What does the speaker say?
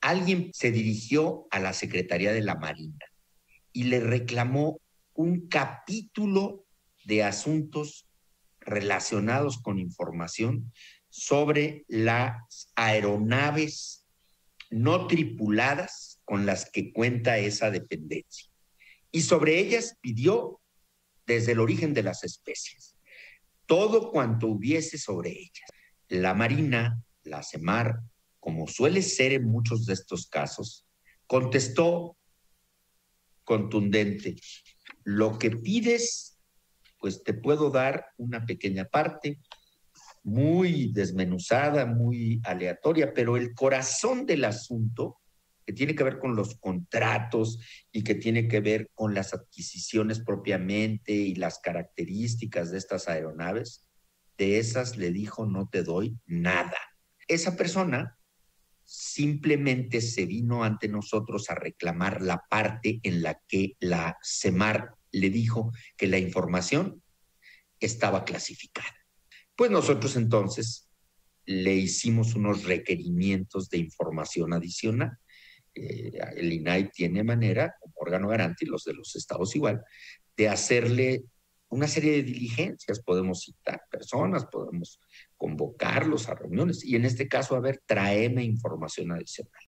alguien se dirigió a la Secretaría de la Marina y le reclamó un capítulo de asuntos relacionados con información sobre las aeronaves no tripuladas con las que cuenta esa dependencia. Y sobre ellas pidió desde el origen de las especies todo cuanto hubiese sobre ellas. La Marina, la CEMAR, como suele ser en muchos de estos casos, contestó contundente, lo que pides, pues te puedo dar una pequeña parte, muy desmenuzada, muy aleatoria, pero el corazón del asunto, que tiene que ver con los contratos y que tiene que ver con las adquisiciones propiamente y las características de estas aeronaves, de esas le dijo no te doy nada. Esa persona simplemente se vino ante nosotros a reclamar la parte en la que la CEMAR le dijo que la información estaba clasificada. Pues nosotros entonces le hicimos unos requerimientos de información adicional. Eh, el INAI tiene manera, como órgano garante, y los de los estados igual, de hacerle una serie de diligencias. Podemos citar personas, podemos convocarlos a reuniones y en este caso, a ver, tráeme información adicional.